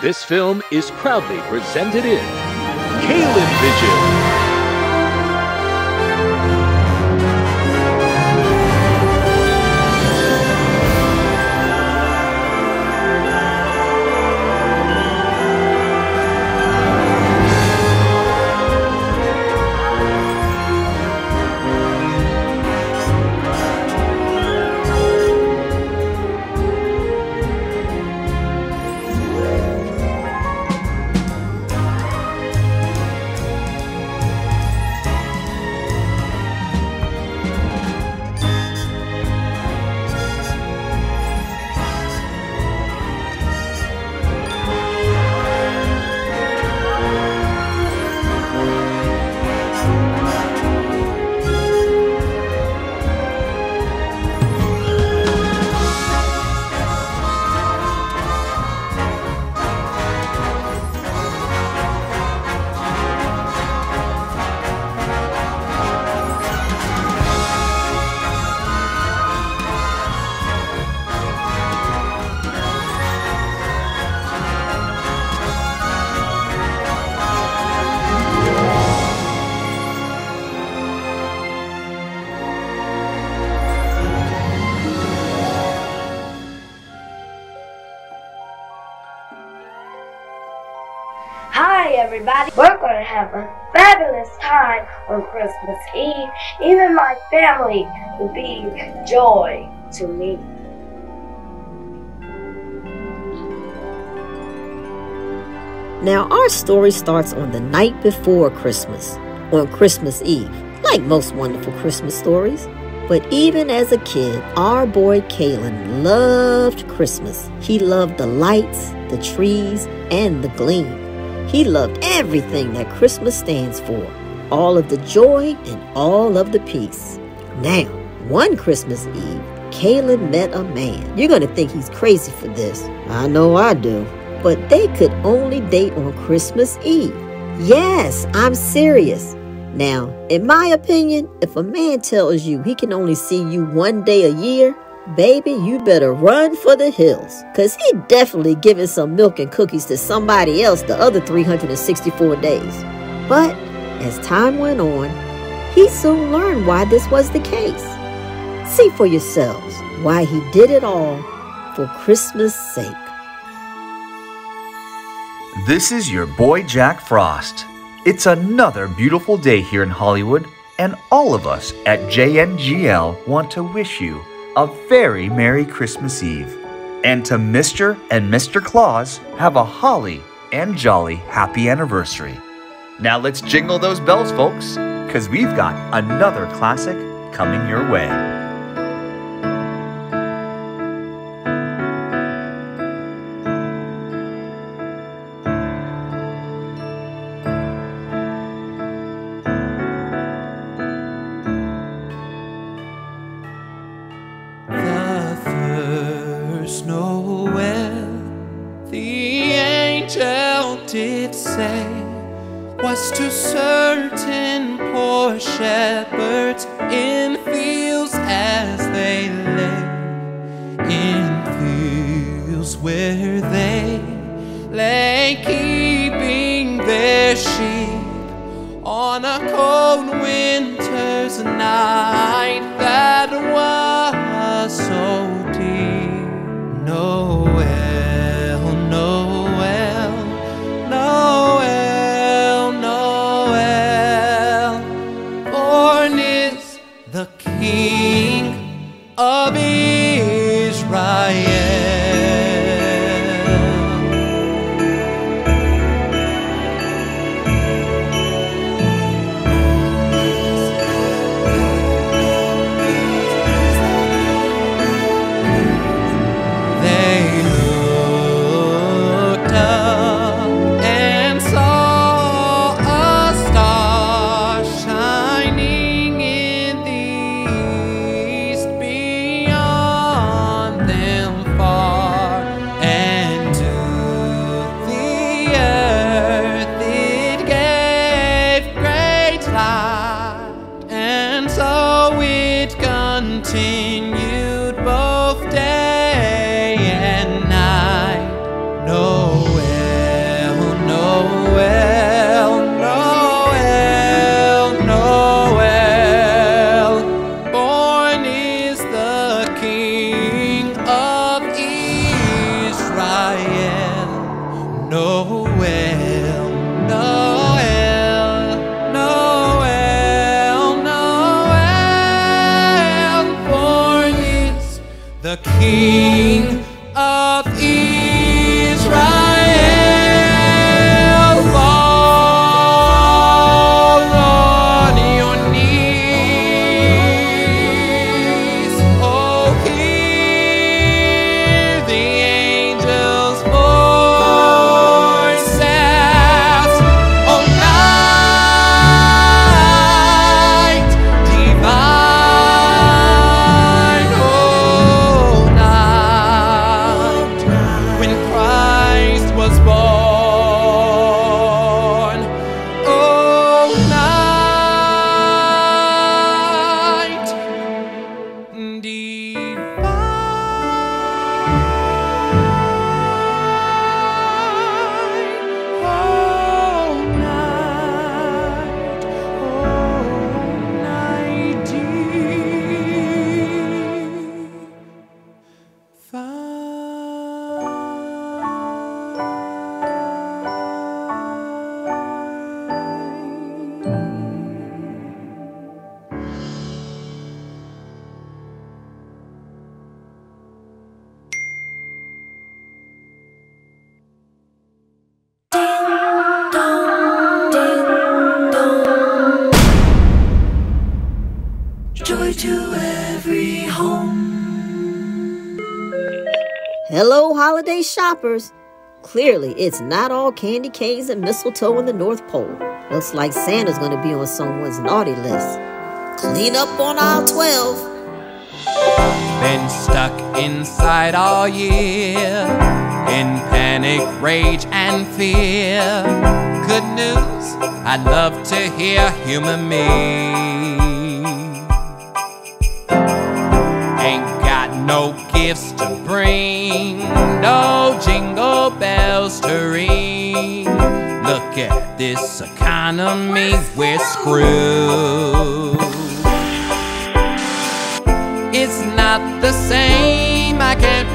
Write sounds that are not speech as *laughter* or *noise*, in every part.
This film is proudly presented in Kalen Vision. Hi everybody, we're going to have a fabulous time on Christmas Eve. Even my family will be joy to me. Now, our story starts on the night before Christmas, on Christmas Eve, like most wonderful Christmas stories. But even as a kid, our boy Kalen loved Christmas. He loved the lights, the trees, and the gleam. He loved everything that Christmas stands for all of the joy and all of the peace. Now, one Christmas Eve, Kalen met a man. You're going to think he's crazy for this. I know I do. But they could only date on Christmas Eve. Yes, I'm serious. Now, in my opinion, if a man tells you he can only see you one day a year, baby, you better run for the hills. Cause he definitely giving some milk and cookies to somebody else the other 364 days. But as time went on, he soon learned why this was the case. See for yourselves why he did it all for Christmas' sake. This is your boy Jack Frost. It's another beautiful day here in Hollywood, and all of us at JNGL want to wish you a very Merry Christmas Eve. And to Mr. and Mr. Claus, have a holly and jolly happy anniversary. Now let's jingle those bells, folks, because we've got another classic coming your way. Where they lay keeping their sheep on a cold winter's night king. Hello, holiday shoppers. Clearly, it's not all candy canes and mistletoe in the North Pole. Looks like Santa's going to be on someone's naughty list. Clean up on aisle 12. Been stuck inside all year in panic, rage, and fear. Good news, I'd love to hear humor me. no gifts to bring, no jingle bells to ring. Look at this economy, we're screwed. It's not the same, I can't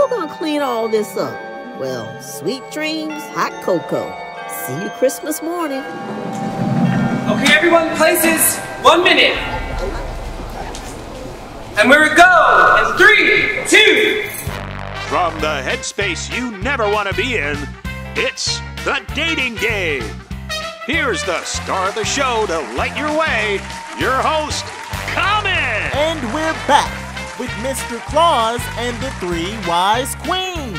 Who gonna clean all this up? Well, sweet dreams, hot cocoa. See you Christmas morning. Okay, everyone, places. One minute. And we're go in three, two. From the headspace you never want to be in, it's the dating game. Here's the star of the show to light your way, your host, Common. And we're back with Mr. Claus and the three wise queens.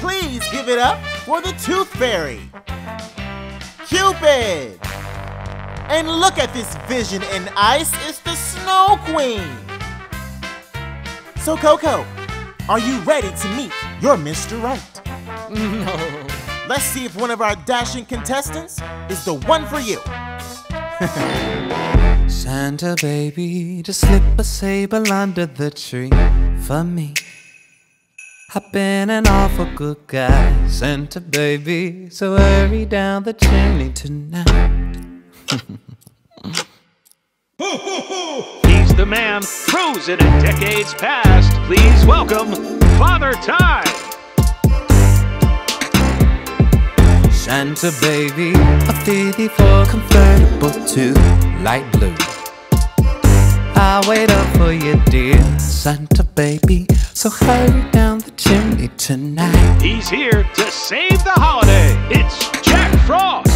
Please give it up for the Tooth Fairy, Cupid. And look at this vision in ice, it's the Snow Queen. So, Coco, are you ready to meet your Mr. Right? No. Let's see if one of our dashing contestants is the one for you. *laughs* Santa baby, just slip a sable under the tree for me. I've been an awful good guy, Santa baby, so hurry down the chimney tonight. *laughs* He's the man frozen in decades past. Please welcome Father Time. Santa baby, a 54 convertible to light blue. I'll wait up for you, dear Santa baby. So hurry down the chimney tonight. He's here to save the holiday. It's Jack Frost.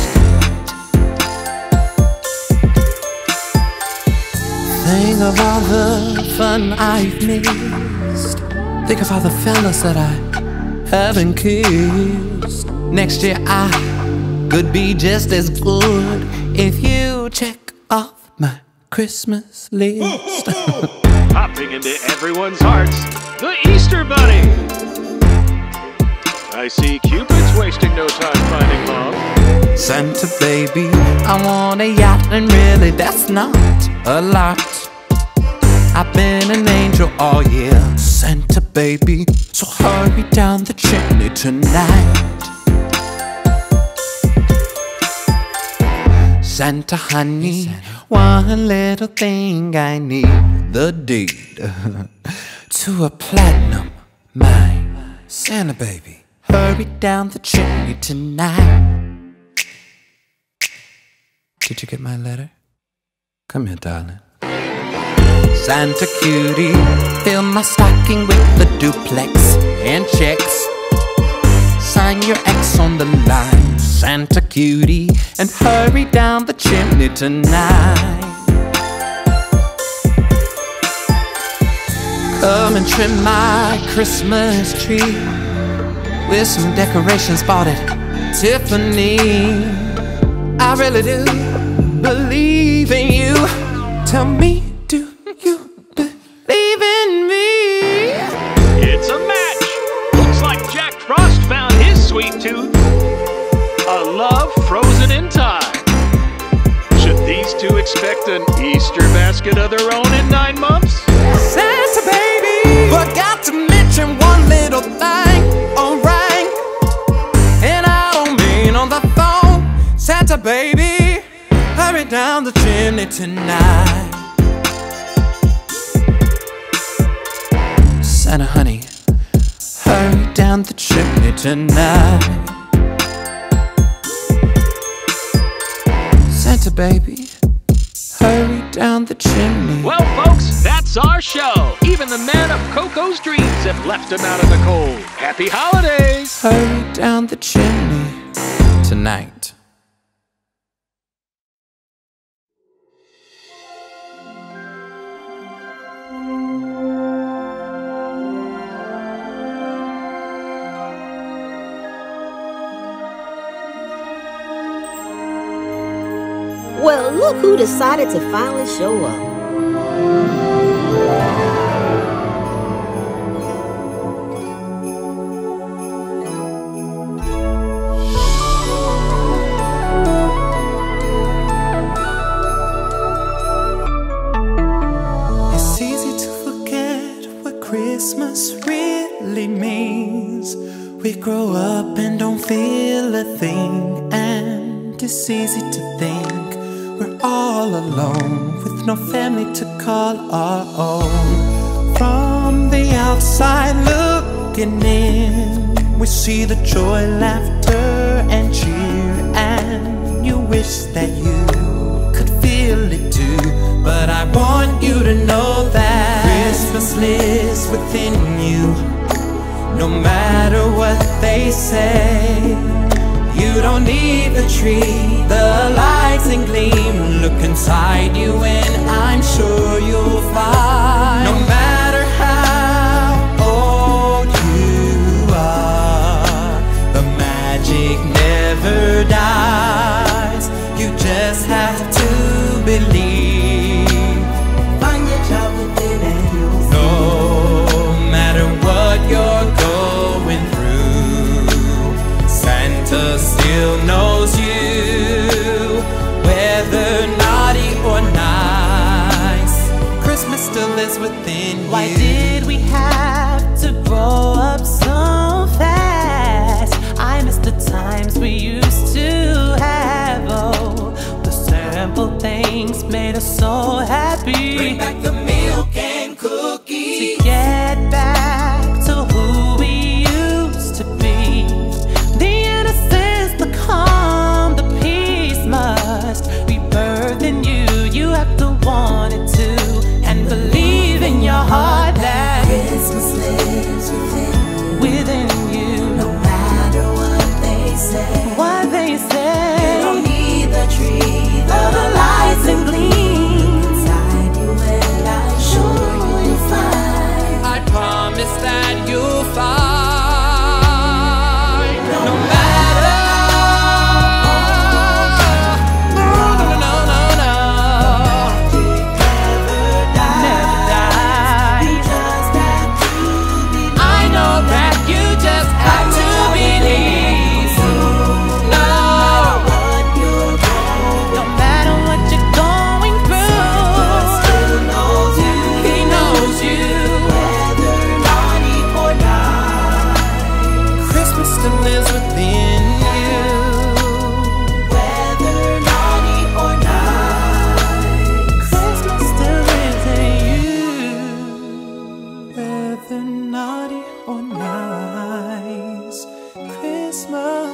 Think of all the fun I've missed. Think of all the fellas that I haven't kissed. Next year I could be just as good if you check Christmas list. *laughs* Popping into everyone's hearts, the Easter Bunny. I see Cupid's wasting no time finding mom. Santa baby, I want a yacht, and really that's not a lot. I've been an angel all year, Santa baby, so hurry down the chimney tonight. Santa honey, one little thing I need the deed to a platinum mine. Santa baby, hurry down the chimney tonight. Did you get my letter? Come here, darling. Santa cutie, fill my stocking with the duplex and checks. Sign your X on the line, Santa cutie, and hurry down the chimney tonight. Come and trim my Christmas tree with some decorations bought at Tiffany. I really do believe in you. Tell me, Two expect an Easter basket of their own in nine months? Santa baby, forgot to mention one little thing. Alright, and I don't mean on the phone. Santa baby, hurry down the chimney tonight. Santa honey, hurry down the chimney tonight. Santa baby, hurry down the chimney. Well, folks, that's our show. Even the man of Coco's dreams have left him out in the cold. Happy holidays! Hurry down the chimney tonight. Well, look who decided to finally show up. It's easy to forget what Christmas really means. We grow up and don't feel a thing, and it's easy to think all alone with no family to call our own. From the outside looking in, we see the joy, laughter, and cheer, and you wish that you could feel it too. But I want you to know that Christmas lives within you, no matter what they say. You don't need the tree, the lights and gleam. Look inside you, and I'm sure you'll find. Still lives within you. Why did we have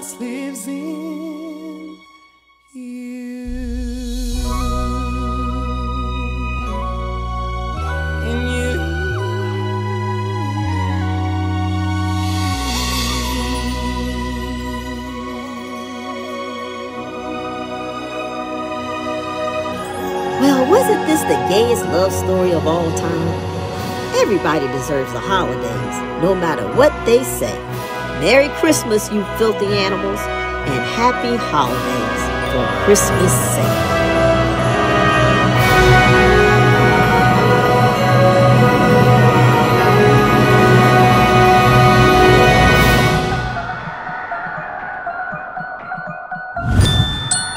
Christmas lives. In you. Well, wasn't this the gayest love story of all time? Everybody deserves the holidays, no matter what they say. Merry Christmas, you filthy animals, and happy holidays for Christmas' sake.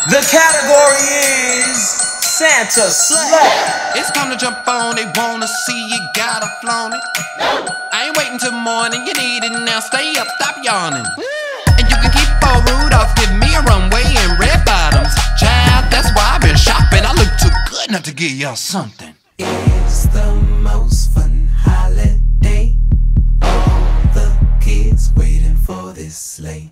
The category is Santa Slap. It's time to jump on, they wanna see you, gotta flaunt it. I ain't waiting till morning, you need it now, stay up, stop yawning. And you can keep all Rudolph, give me a runway and red bottoms. Child, that's why I've been shopping, I look too good not to give y'all something. It's the most fun holiday. All the kids waiting for this sleigh.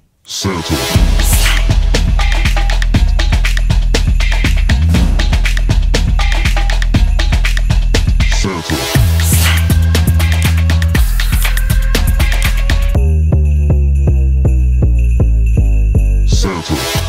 Sleigh!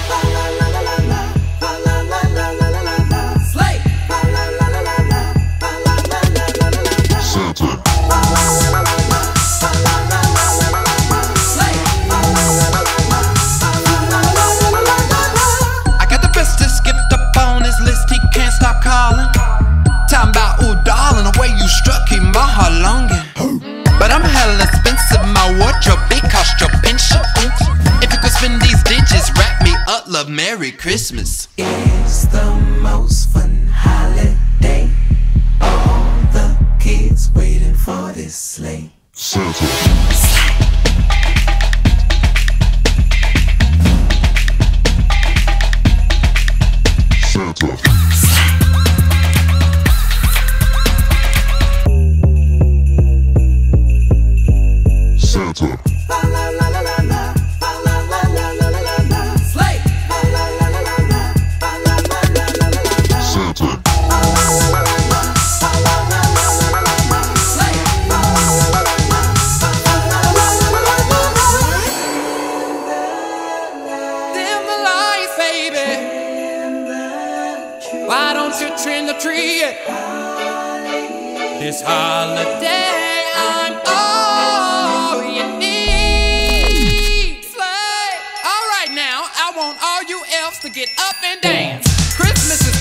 themselves to get up and dance. Christmas is